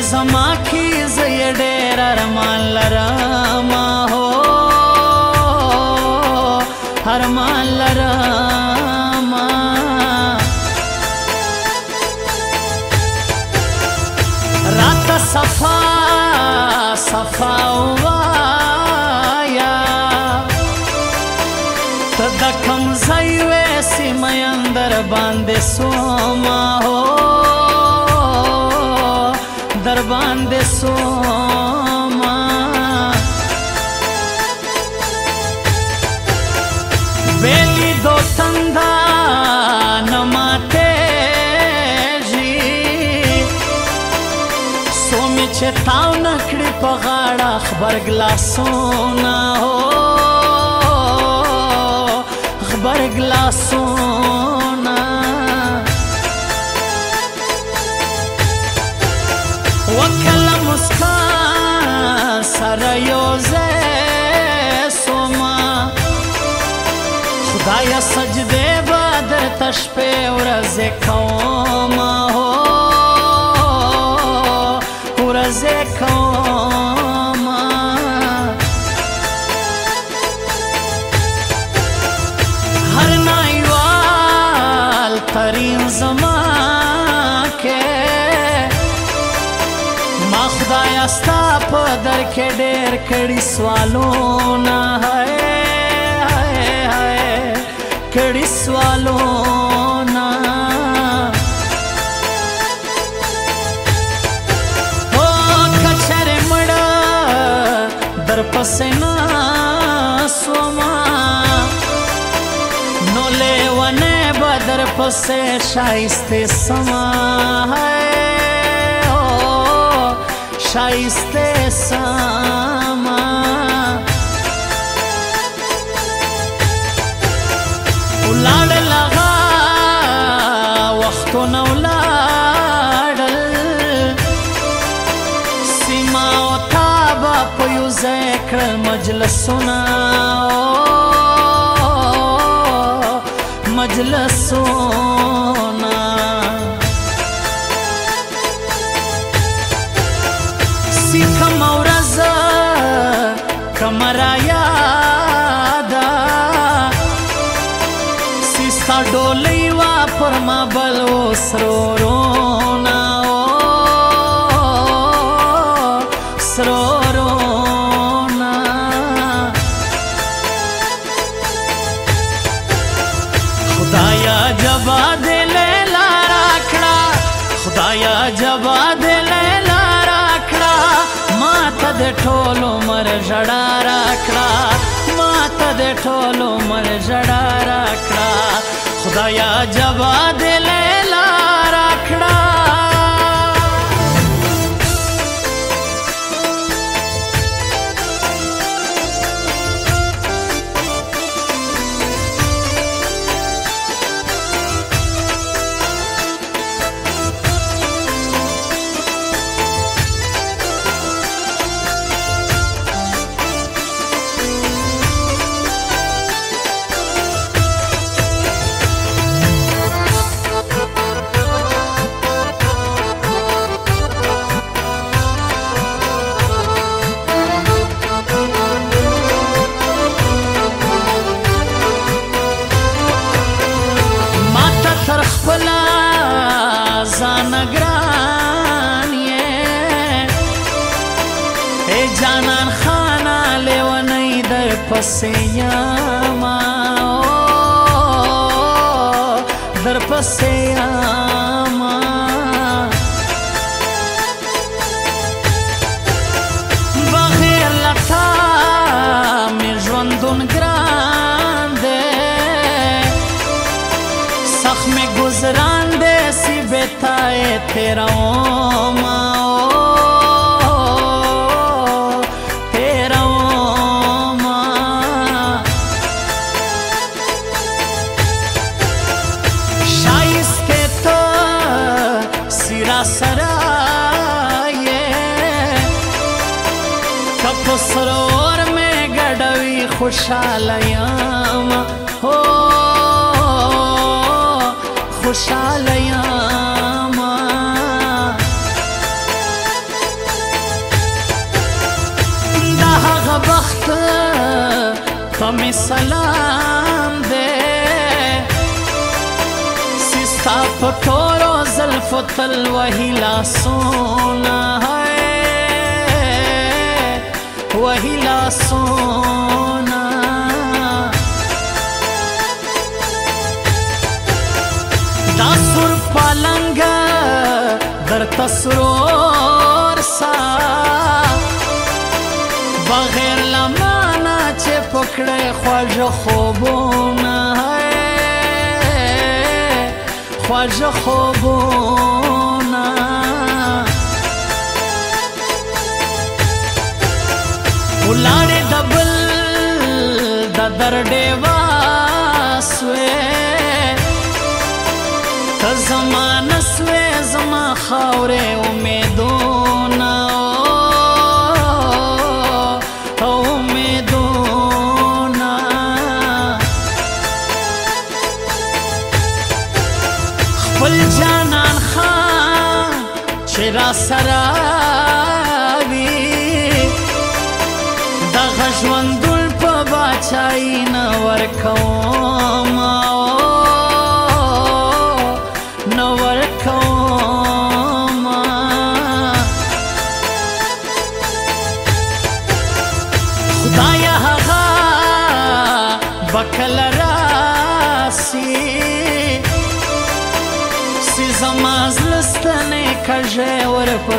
زما کی زې ډېر ارمان لرم غاړه خبرګلاسونه هو خبرګلاسونه وکله مسکا سره یوزه سوما خدایا سجده به درته شپې ورځې کوم هو ورځې کوم पदर डेर कड़ी स्वालो ना है हाय हाय कड़ी स्वालो ना ओ कचरे मड़ा दरपसे ना स्वमा नोले वने बदरपसे पसे शाइस्ते समा है شایسته ساما ولاد لغا وختونه ولاد سیما او تابا په یو ذکر مجلسونه مجلسونه یا جبا د لیلا راکړه ما ته د ټولو مر ژړا راکړه ما ته د ټولو مر ژړا راکړه خدایا جبا د لیلا راکړه پسې ما در پسې ما بخیر لټا مې ژوندون ګران دې سخت مې گزران دې سی بتاي تیرا ما خوشاله یم هو خوشاله یم دا هغه وخت په می سلام دې ستا په تورو زلفو تل وهي لاسونه دا سور پالنګ در تسرور سا بغیر لمانا چې پکړې خوژ خوبونه خوژ خوبونه ولاره دبل د در ډېوا که زما نسوې زما خاورې امیدونه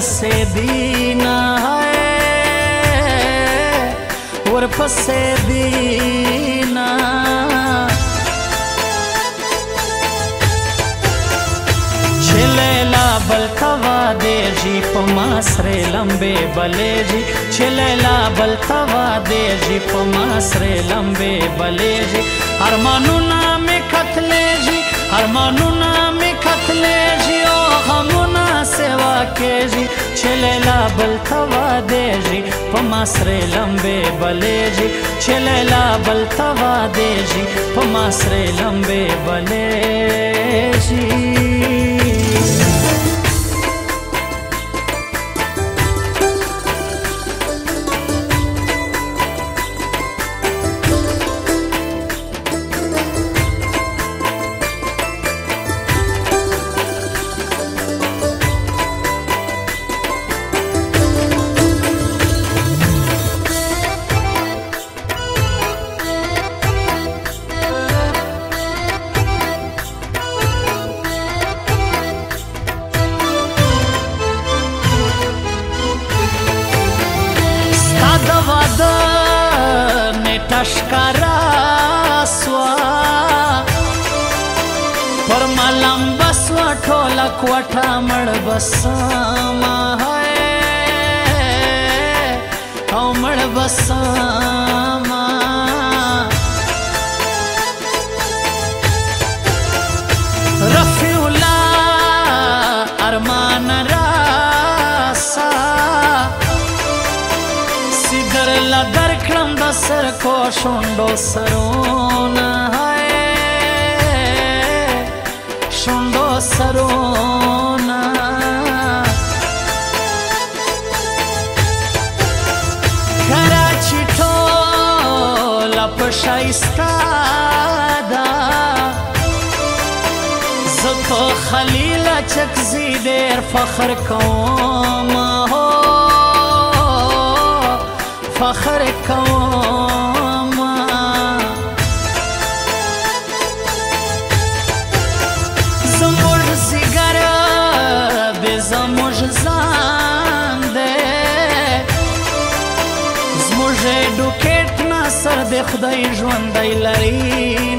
से दीना है और फसे दीना छलेला बलतवा देजी पमासरे लंबे बलेजी छलेला बलतवा देजी पमासरे लंबे बलेजी अरमानु नाम खतलेजी अरमानु नाम खतलेजी ओ हमना روا کېږي چې لیلا بل توا دیږي په ما سرې لمبې بلېږي چې لیلا بل توا دیږي په ما سرې لمبې بلېږي نشکارا سوا پر ملم بس و ټوله کوټه مړ بسما او مړ بسما প্রচণ্ড সরণ হায় সুন্দ সরণ ঘরা ছিঠো লপ শাইস্তাদা زخو خلیل چک زیدر فخر کوم خدای ژوندی لري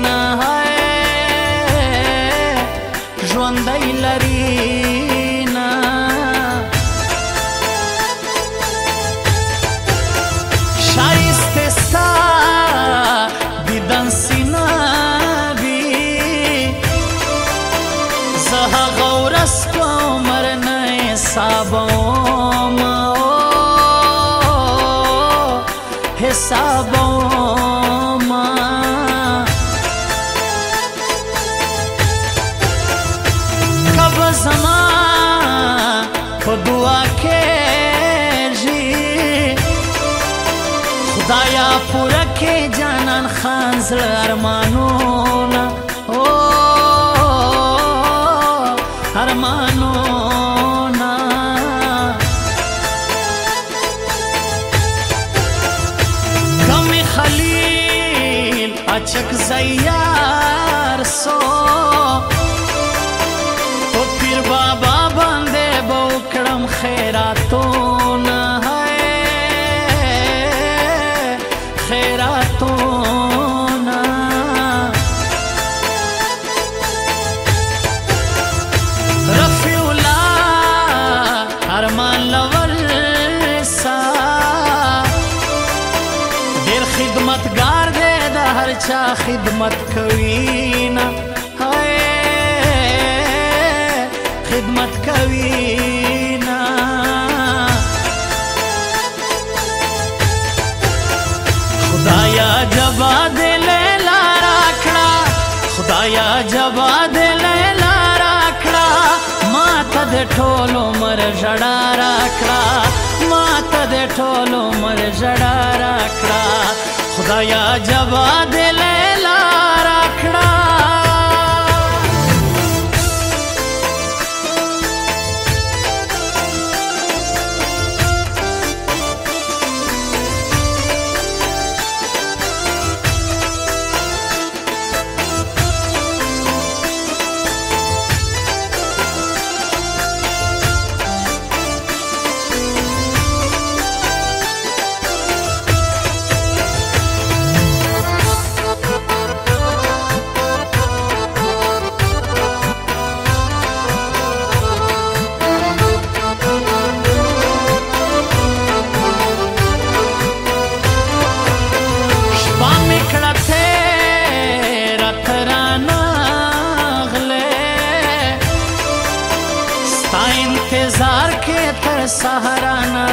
بیا پوره کې جانان خان زړه ارمانو خدمت کوي نه خدمت کوي نه خدایا جبا دل لارا کړه خدایا جبا دل لارا کړه ما ته د ټولو مر جړا را کړه ما ته د ټولو مر جړا را کړه خدایا جواد له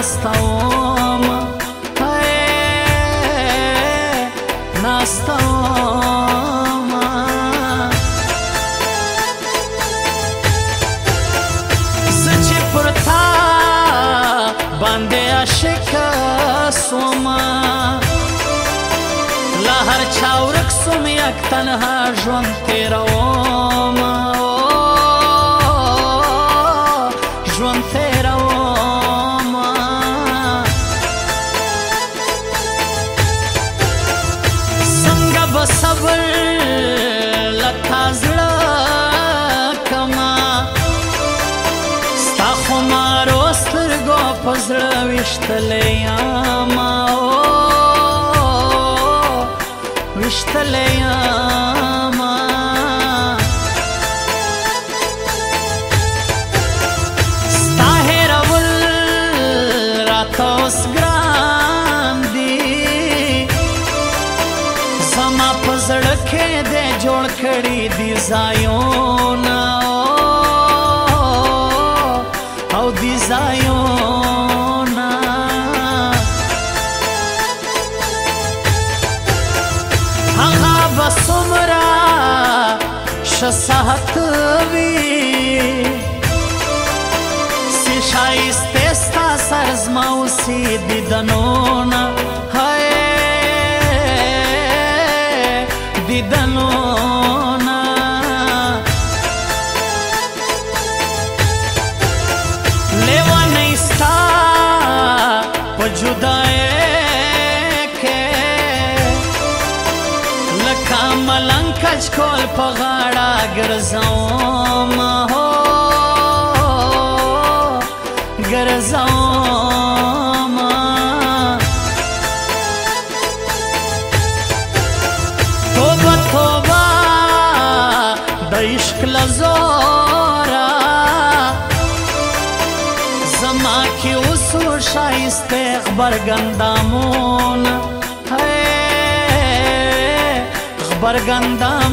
ناستا وما ناستا وما زچی پر تا باندې عاشق سوما لا هر چا ورک سوم یک تنها ژوند تیروم وشتلیا ما او وشتلیا سات وی سي شایسته ستا سرزما اوسې دیدنونه ټول په غاړه ګرځوم هو ګرځوم توبه توبه د عشق لزورا زما کې اوس شایسته خبرګندامونه خبرګندان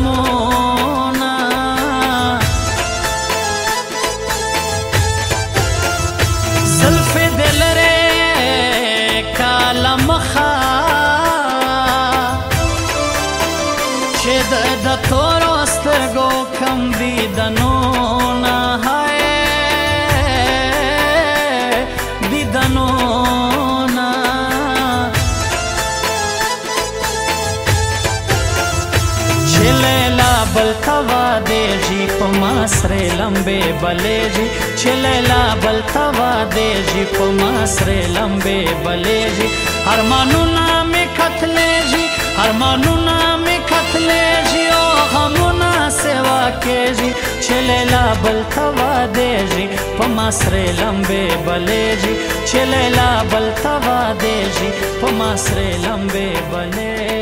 جی پما سر لمبے بلے جی چھلیلا بلتا وعدے جی پما سر لمبے بلے جی ارمانو نام کتلے جی ارمانو نام کتلے جی او غمونا سوا کے جی چھلیلا بلتا وعدے جی پما سر لمبے بلے جی چھلیلا بلتا وعدے جی پما سر لمبے بلے